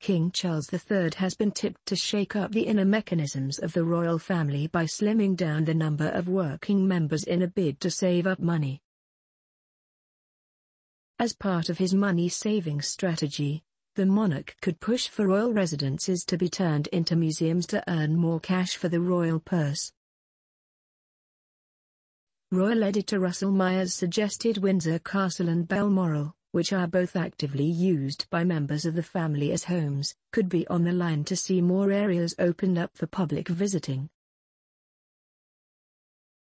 King Charles III has been tipped to shake up the inner mechanisms of the royal family by slimming down the number of working members in a bid to save up money. As part of his money-saving strategy, the monarch could push for royal residences to be turned into museums to earn more cash for the royal purse. Royal editor Russell Myers suggested Windsor Castle and Balmoral, which are both actively used by members of the family as homes, could be on the line to see more areas opened up for public visiting.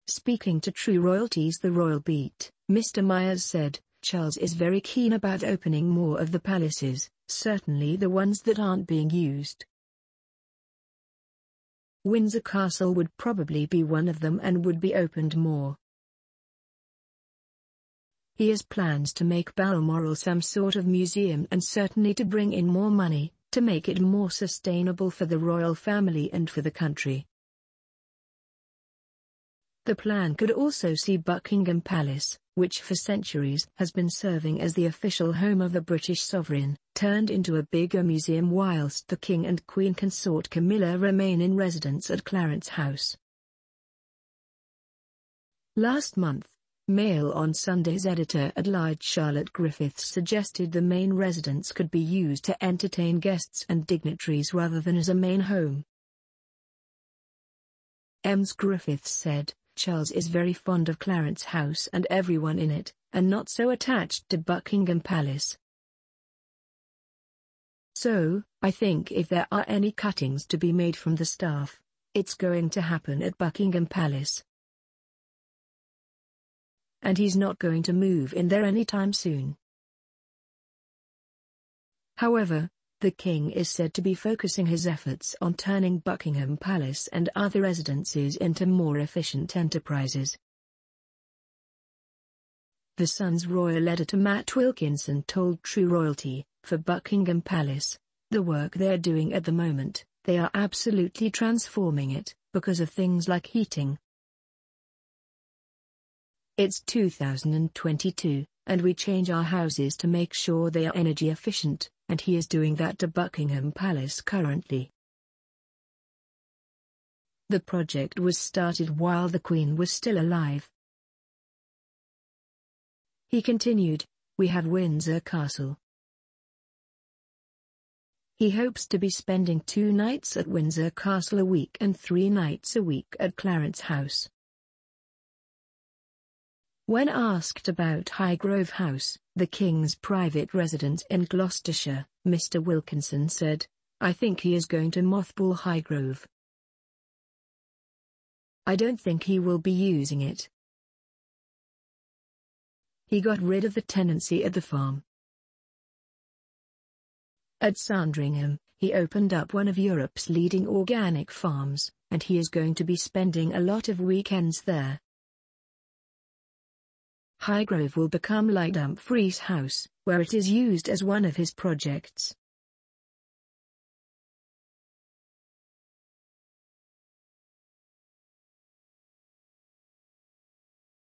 Speaking to True Royalty's The Royal Beat, Mr. Myers said, Charles is very keen about opening more of the palaces, certainly the ones that aren't being used. Windsor Castle would probably be one of them and would be opened more. He has plans to make Balmoral some sort of museum and certainly to bring in more money, to make it more sustainable for the royal family and for the country. The plan could also see Buckingham Palace, which for centuries has been serving as the official home of the British sovereign, turned into a bigger museum whilst the King and Queen consort Camilla remain in residence at Clarence House. Last month, Mail on Sunday's editor-at-large Charlotte Griffiths suggested the main residence could be used to entertain guests and dignitaries rather than as a main home. Ems Griffiths said, Charles is very fond of Clarence House and everyone in it, and not so attached to Buckingham Palace. So, I think if there are any cuttings to be made from the staff, it's going to happen at Buckingham Palace. And he's not going to move in there anytime soon. However, the king is said to be focusing his efforts on turning Buckingham Palace and other residences into more efficient enterprises. The Sun's royal editor Matt Wilkinson told True Royalty, for Buckingham Palace, the work they're doing at the moment, they are absolutely transforming it, because of things like heating. It's 2022, and we change our houses to make sure they are energy efficient, and he is doing that to Buckingham Palace currently. The project was started while the Queen was still alive. He continued, we have Windsor Castle. He hopes to be spending two nights at Windsor Castle a week and three nights a week at Clarence House. When asked about Highgrove House, the King's private residence in Gloucestershire, Mr. Wilkinson said, I think he is going to mothball Highgrove. I don't think he will be using it. He got rid of the tenancy at the farm. At Sandringham, he opened up one of Europe's leading organic farms, and he is going to be spending a lot of weekends there. Highgrove will become like Dumfries House, where it is used as one of his projects.